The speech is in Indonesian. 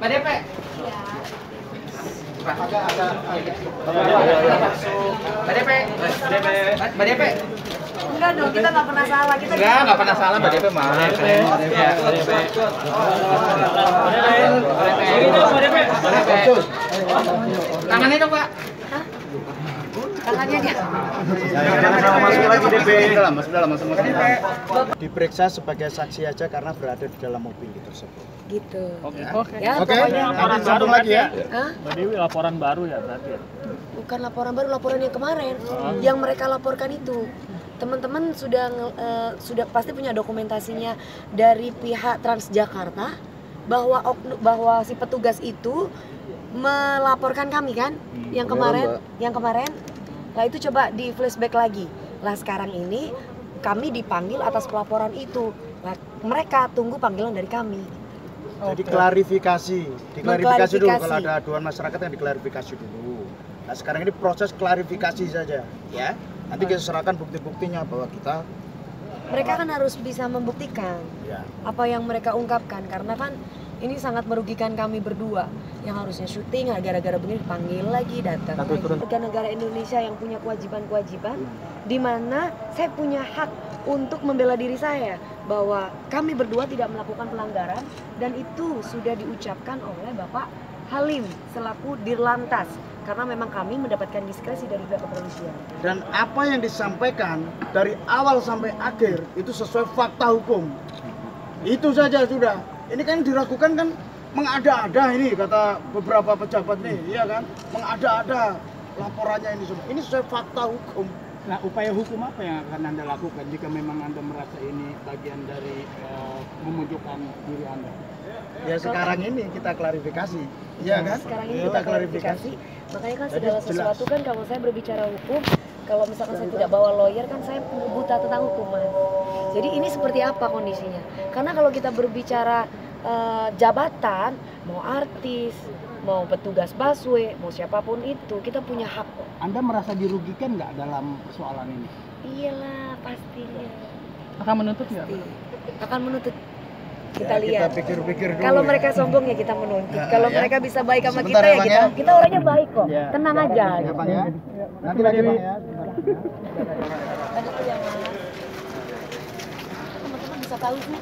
Mbak Depe. Mbak Depe. Mbak Depe. Enggak dong, kita nggak pernah salah. Kita Enggak, enggak pernah salah Mbak Depe mah. Ya, Mbak Depe. Mbak Depe. Tangannya dong, Pak. Tangannya dia. diperiksa sebagai saksi aja karena berada di dalam mobil tersebut. Gitu. Oke. Ya, Oke, nanti sambung lagi ya. Hah? Mbak Dewi laporan baru ya berarti ya? Bukan laporan baru, laporan yang kemarin. Yang mereka laporkan itu. Teman-teman sudah eh, sudah pasti punya dokumentasinya dari pihak Transjakarta bahwa bahwa si petugas itu melaporkan kami kan yang kemarin yang kemarin lah itu coba di flashback lagi. Lah sekarang ini kami dipanggil atas pelaporan itu. Lah mereka tunggu panggilan dari kami. Jadi klarifikasi, diklarifikasi dulu kalau ada aduan masyarakat yang diklarifikasi dulu. Nah sekarang ini proses klarifikasi saja, ya. Nanti kita serahkan bukti-buktinya bahwa kita, mereka kan harus bisa membuktikan ya. apa yang mereka ungkapkan. Karena kan ini sangat merugikan kami berdua yang harusnya syuting nah, gara-gara begini dipanggil lagi datang lagi. warga negara Indonesia yang punya kewajiban-kewajiban di mana saya punya hak untuk membela diri saya bahwa kami berdua tidak melakukan pelanggaran dan itu sudah diucapkan oleh Bapak Halim selaku Dirlantas karena memang kami mendapatkan diskresi dari pihak kepolisian. Dan apa yang disampaikan dari awal sampai akhir itu sesuai fakta hukum. Itu saja sudah. Ini kan diragukan kan mengada-ada ini kata beberapa pejabat nih, iya kan? Mengada-ada laporannya ini semua. Ini sesuai fakta hukum. Nah, upaya hukum apa yang akan Anda lakukan jika memang Anda merasa ini bagian dari eh, memojokkan diri Anda? Ya sekarang ini kita klarifikasi, iya kan? Sekarang ini kita klarifikasi. Makanya kan Jadi segala jelas. sesuatu kan kalau saya berbicara hukum, kalau misalkan saya tidak bawa lawyer kan saya buta tentang hukum Mas. Jadi ini seperti apa kondisinya? Karena kalau kita berbicara eh, jabatan, mau artis, mau petugas busway, mau siapa pun itu, kita punya hak. Anda merasa dirugikan nggak dalam persoalan ini? Iyalah pastinya. Akan menuntut nggak? Akan menuntut. Kita Ya, lihat. Kita pikir-pikir dulu. Kalau ya. mereka sombong ya kita menuntut. Ya, Kalau ya. mereka bisa baik sama Sebentar kita ya, ya kita. ya. Kita orangnya baik kok. Ya. Tenang aja. Ya, Bang, ya. Nanti lagi Bang ya. Teman-teman bisa tahu sih.